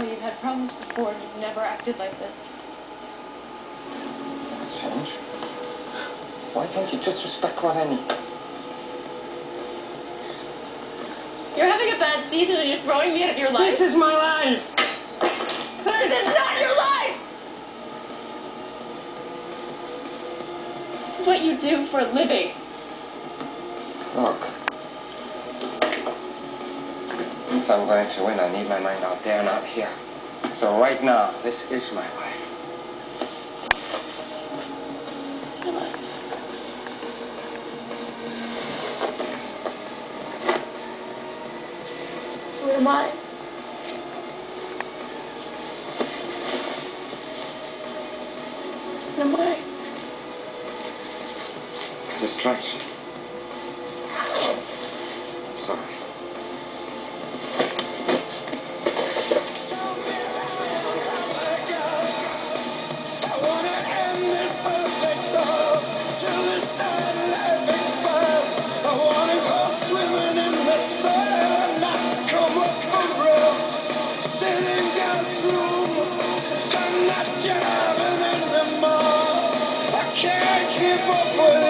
you've had problems before and you've never acted like this. Things change. Why can't you just respect what I need? You're having a bad season and you're throwing me out of your life. This is my life! This is not your life! This is what you do for a living. Look. If I'm going to win, I need my mind out there, not here. So right now, this is my life. Where am I? Where am I? Distraction. I'm sorry. Can't keep up with